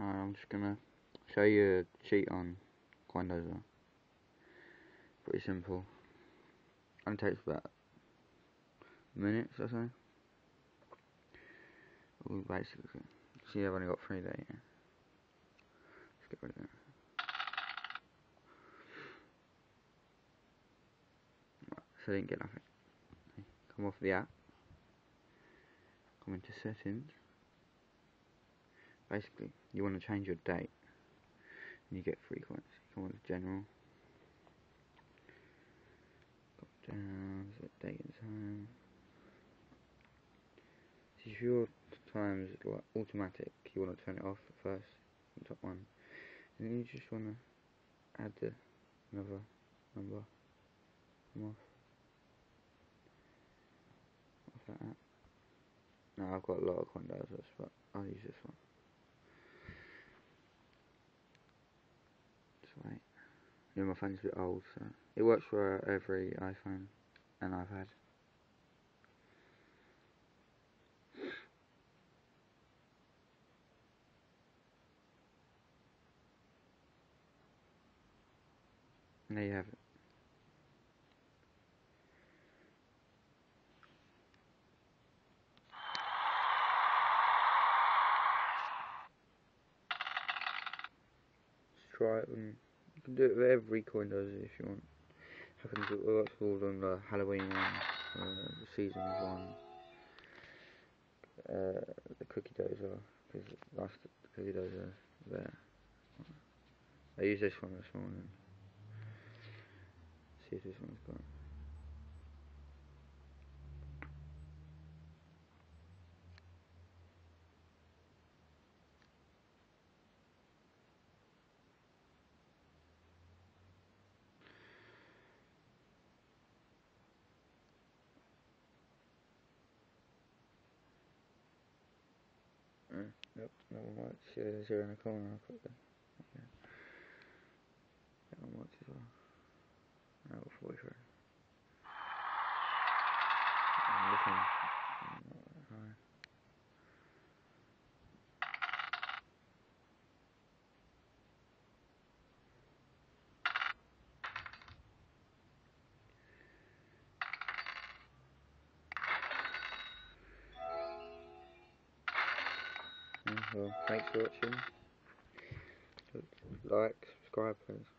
Alright, I'm just gonna show you a cheat on Coin Dozer. Pretty simple. Only takes about minutes or so. We basically see I've only got three there, yeah. Let's get rid of that. so I didn't get nothing. Come off the app. Come into settings basically you want to change your date and you get frequency come on to general. Go down set date and time. So if your time is like automatic you want to turn it off first top one. And then you just want to add the another number. Come off. Off that. App now I've got a lot of condos but I'll use this one right. Yeah, my phone's a bit old, so it works for every iPhone and iPad. And there you have it. Let's try it and can do it with every Coin Dozer if you want. Happens it works all on the Halloween uh, the seasons one, uh, the cookie dozer, because last cookie dozer there. I used this one this morning. See if this one's got. Mm, nope, no one works. Yeah, there's zero in the corner. I'll them. Okay. One as well. Will 43. I'm looking. Well, thanks for watching. Like, subscribe, please.